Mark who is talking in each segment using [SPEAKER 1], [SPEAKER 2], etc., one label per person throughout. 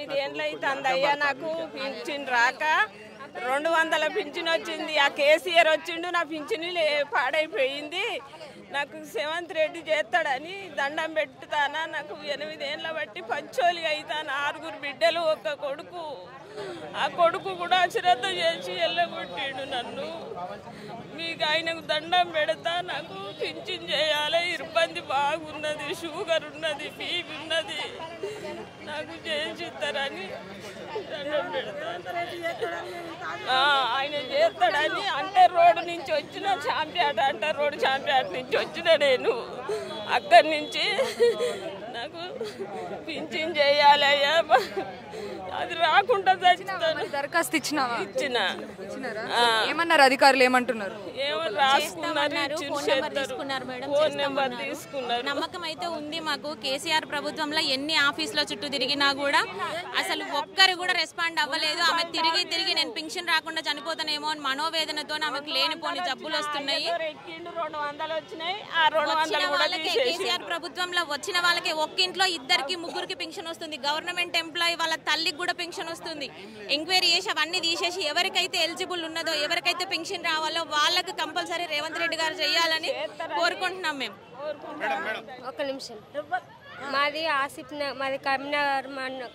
[SPEAKER 1] ఎనిమిది ఏండ్లు అవుతుంది అయ్యా నాకు పింఛన్ రాక రెండు వందల పింఛన్ వచ్చింది. ఆ కేసీఆర్ వచ్చిండు నా పింఛన్ పాడైపోయింది. నాకు సెవెంత్ రెడ్డి చేస్తాడని దండం పెట్టుతానా నాకు ఎనిమిది ఏండ్ల బట్టి పంచోలి అవుతాను. ఆరుగురు బిడ్డలు ఒక కొడుకు. ఆ కొడుకు కూడా అశ్రద్ధ చేసి వెళ్ళగొట్టిండు నన్ను. మీకు ఆయనకు దండం పెడతా నాకు పింఛన్ చేయాలి. ఇబ్బంది బాగున్నది షుగర్ ఉన్నది బీపీ ఉన్నది. నాకు చేసిస్తారని దండం పెడతా. ఆయన చేస్తాడని అంటే రోడ్డు నుంచి వచ్చిన చాంపియాట అంటే రోడ్డు చాంపియాట నుంచి వచ్చిన నేను. అక్కడి నుంచి నాకు పింఛన్ చేయాలయ్యా అది రాకుండా
[SPEAKER 2] దరఖాస్తు ఇచ్చినావా?
[SPEAKER 1] ఇచ్చిన.
[SPEAKER 2] ఇచ్చినారా? ఏమన్నారు అధికారులు ఏమంటున్నారు?
[SPEAKER 1] ఏమో రాసుకున్నారు
[SPEAKER 3] చేస్తామన్నారు,
[SPEAKER 1] ఇచ్చిన
[SPEAKER 3] ఫోన్ నెంబర్
[SPEAKER 1] చేస్తారు.
[SPEAKER 3] తీసుకున్నారు మేడం,
[SPEAKER 1] ఫోన్ నెంబర్
[SPEAKER 3] చేస్తామన్నారు.
[SPEAKER 1] తీసుకున్నారు.
[SPEAKER 3] నమ్మకం అయితే ఉంది మాకు. కేసీఆర్ ప్రభుత్వంలో ఎన్ని ఆఫీసుల చుట్టూ తిరిగినా కూడా అసలు ఒక్కరు కూడా రెస్పాండ్ అవ్వలేదు. ఆమె తిరిగి తిరిగి నేను పింఛన్ రాకుండా చనిపోతానేమో అని మనోవేదనతో ఆమెకు లేనిపోని జబ్బులు వస్తున్నాయి. కేసీఆర్ ప్రభుత్వంలో వచ్చిన వాళ్ళకి ఒక్కింట్లో ఇద్దరికి ముగ్గురికి పింఛన్ వస్తుంది. గవర్నమెంట్ ఎంప్లాయీ వాళ్ళ తల్లికి కూడా పింఛన్ వస్తుంది. ఎంక్వైరీ చేసి అవన్నీ తీసేసి ఎవరికైతే ఎలిజిబుల్ ఉన్నదో ఎవరికైతే పెన్షన్ రావాలో వాళ్ళకి కంపల్సరీ రేవంత్ రెడ్డి గారు చేయాలని కోరుకుంటున్నాం మేము.
[SPEAKER 4] ఒక నిమిషం. మాది ఆసిఫ్ మాది కరీంనగర్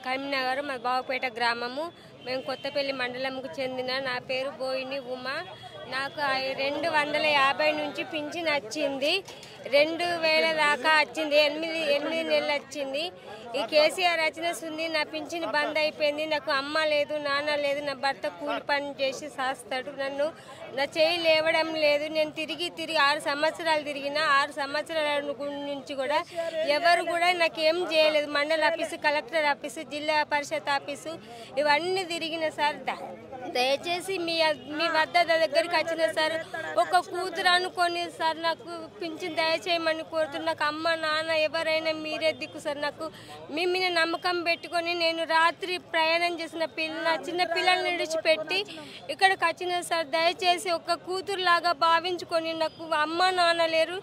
[SPEAKER 4] కరీంనగర్ మాది బావపేట గ్రామము. మేము కొత్తపల్లి మండలంకు చెందిన నా పేరు బోయిని ఉమా. నాకు రెండు వందల యాభై నుంచి పింఛన్ వచ్చింది. రెండు వేల దాకా వచ్చింది. ఎనిమిది ఎనిమిది నెలలు వచ్చింది. ఈ కేసీఆర్ వచ్చిన సుంది నా పింఛన్ బంద్ అయిపోయింది. నాకు అమ్మ లేదు నాన్న లేదు నా భర్త కూలి పని చేసి సాస్తాడు. నన్ను నా చేయి లేవడం లేదు. నేను తిరిగి తిరిగి ఆరు సంవత్సరాలు తిరిగిన ఆరు సంవత్సరాల నుంచి కూడా ఎవరు కూడా నాకేం చేయలేదు. మండల ఆఫీసు కలెక్టర్ ఆఫీసు జిల్లా పరిషత్ ఆఫీసు ఇవన్నీ తిరిగిన సార్ దయచేసి మీ మీ వద్ద దగ్గరికి వచ్చిన సార్. ఒక కూతురు అనుకొని సార్ నాకు పింఛన్ దయచేయమని కోరుతున్నా నాకు అమ్మ నాన్న ఎవరైనా మీరే దిక్కు సార్ నాకు. మిమ్మల్ని నమ్మకం పెట్టుకొని నేను రాత్రి ప్రయాణం చేసిన పిల్ల నా చిన్న పిల్లల్ని విడిచిపెట్టి ఇక్కడికి వచ్చిన సార్. దయచేసి ఒక కూతురులాగా భావించుకొని నాకు అమ్మ నాన్న లేరు.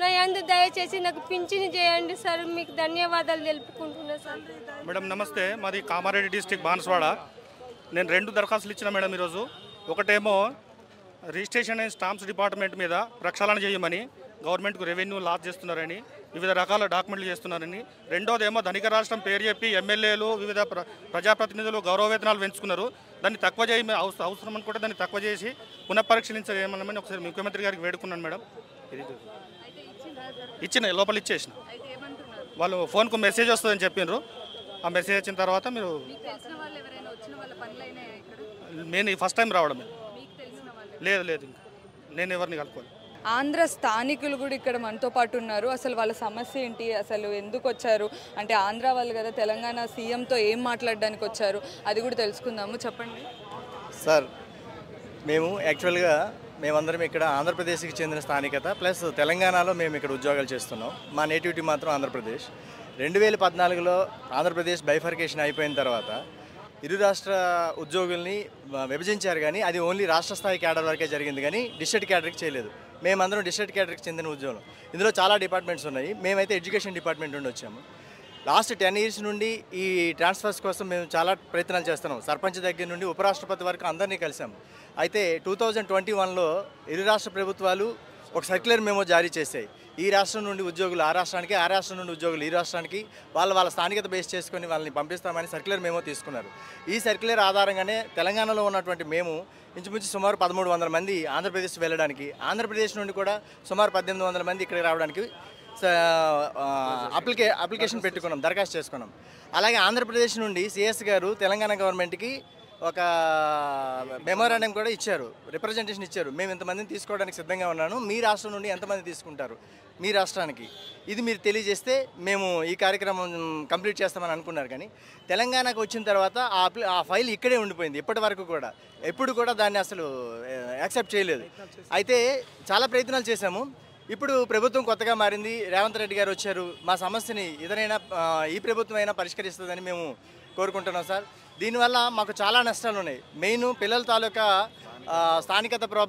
[SPEAKER 4] నా ఎందు దయచేసి నాకు పింఛన్ చేయండి సార్. మీకు ధన్యవాదాలు తెలుపుకుంటున్నా సార్.
[SPEAKER 5] మేడం నమస్తే. మాది కామారెడ్డి డిస్టిక్ బాన్స్వాడ. నేను రెండు దరఖాస్తులు ఇచ్చిన మేడం ఈరోజు. ఒకటేమో రిజిస్ట్రేషన్ అండ్ స్టాంప్స్ డిపార్ట్మెంట్ మీద ప్రక్షాళన చేయమని గవర్నమెంట్కు రెవెన్యూ లాస్ చేస్తున్నారని వివిధ రకాల డాక్యుమెంట్లు చేస్తున్నారని రెండోదేమో ధనిక రాష్ట్రం పేరు చెప్పి ఎమ్మెల్యేలు వివిధ ప్ర ప్రజాప్రతినిధులు గౌరవ వేతనాలు పెంచుకున్నారు. దాన్ని తక్కువ చేయ అవస- అవసరం అనుకుంటే దాన్ని తక్కువ చేసి పునఃపరిశీలించమని ఒకసారి ముఖ్యమంత్రి గారికి వేడుకున్నాను మేడం. ఇది ఇచ్చిన లోపల ఇచ్చేసిన. వాళ్ళు ఫోన్కు మెసేజ్ వస్తుందని చెప్పిండ్రు ఆ మెసేజ్ వచ్చిన తర్వాత మీరు నేను ఫస్ట్ టైం రావడం లేదు లేదు ఇంకా. నేను ఎవరిని కలుపుకోలేదు
[SPEAKER 2] ఆంధ్ర స్థానికులు కూడా ఇక్కడ మనతో పాటు ఉన్నారు. అసలు వాళ్ళ సమస్య ఏంటి? అసలు ఎందుకు వచ్చారు? అంటే ఆంధ్ర వాళ్ళు కదా తెలంగాణ సీఎంతో ఏం మాట్లాడడానికి వచ్చారు? అది కూడా తెలుసుకుందాము. చెప్పండి.
[SPEAKER 6] సార్ మేము యాక్చువల్గా మేమందరం ఇక్కడ ఆంధ్రప్రదేశ్కి చెందిన స్థానికత ప్లస్ తెలంగాణలో మేము ఇక్కడ ఉద్యోగాలు చేస్తున్నాం. మా నేటివిటీ మాత్రం ఆంధ్రప్రదేశ్. రెండు వేల పద్నాలుగులో ఆంధ్రప్రదేశ్ బైఫర్కేషన్ అయిపోయిన తర్వాత ఇరు రాష్ట్ర ఉద్యోగుల్ని విభజించారు కానీ అది ఓన్లీ రాష్ట్ర స్థాయి క్యాడర్ వరకే జరిగింది కానీ డిస్ట్రిక్ట్ క్యాడర్కి చేయలేదు. మేమందరం డిస్ట్రిక్ట్ క్యాడర్కి చెందిన ఉద్యోగం ఇందులో చాలా డిపార్ట్మెంట్స్ ఉన్నాయి. మేమైతే ఎడ్యుకేషన్ డిపార్ట్మెంట్ నుండి వచ్చాము. లాస్ట్ టెన్ ఇయర్స్ నుండి ఈ ట్రాన్స్ఫర్స్ కోసం మేము చాలా ప్రయత్నాలు చేస్తున్నాం. సర్పంచ్ దగ్గర నుండి ఉపరాష్ట్రపతి వరకు అందరినీ కలిసాం అయితే టూ థౌజండ్ ట్వంటీ వన్లో ఇరు రాష్ట్ర ప్రభుత్వాలు ఒక సర్క్యులర్ మెమో జారీ చేశాయి ఈ రాష్ట్రం నుండి ఉద్యోగులు ఆ రాష్ట్రానికి ఆ రాష్ట్రం నుండి ఉద్యోగులు ఈ రాష్ట్రానికి వాళ్ళ వాళ్ళ స్థానికత బేస్ చేసుకొని వాళ్ళని పంపిస్తామని సర్క్యులర్ మెమో తీసుకున్నారు. ఈ సర్క్యులర్ ఆధారంగానే తెలంగాణలో ఉన్నటువంటి మేము ఇంచుమించు సుమారు పదమూడు వందల మంది ఆంధ్రప్రదేశ్ వెళ్ళడానికి ఆంధ్రప్రదేశ్ నుండి కూడా సుమారు పద్దెనిమిది వందల మంది ఇక్కడికి రావడానికి అప్లికే అప్లికేషన్ పెట్టుకున్నాం దరఖాస్తు చేసుకున్నాం. అలాగే ఆంధ్రప్రదేశ్ నుండి సిఎస్ గారు తెలంగాణ గవర్నమెంట్కి ఒక మెమోరాండం కూడా ఇచ్చారు. రిప్రజెంటేషన్ ఇచ్చారు. మేము ఇంతమందిని తీసుకోవడానికి సిద్ధంగా ఉన్నాను. మీ రాష్ట్రం నుండి ఎంతమంది తీసుకుంటారు? మీ రాష్ట్రానికి. ఇది మీరు తెలియజేస్తే మేము ఈ కార్యక్రమం కంప్లీట్ చేస్తామని అనుకున్నారు కానీ తెలంగాణకు వచ్చిన తర్వాత ఆ ఆ ఫైల్ ఇక్కడే ఉండిపోయింది ఇప్పటి వరకు కూడా. ఎప్పుడు కూడా దాన్ని అసలు యాక్సెప్ట్ చేయలేదు. అయితే చాలా ప్రయత్నాలు చేశాము. ఇప్పుడు ప్రభుత్వం కొత్తగా మారింది. రేవంత్ రెడ్డి గారు వచ్చారు. మా సమస్యని ఏదైనా ఈ ప్రభుత్వం అయినా పరిష్కరిస్తుందని మేము కోరుకుంటున్నాం సార్. దీనివల్ల మాకు చాలా నష్టాలు ఉన్నాయి మెయిన్ పిల్లల తాలూకా స్థానికత ప్రాబ్లం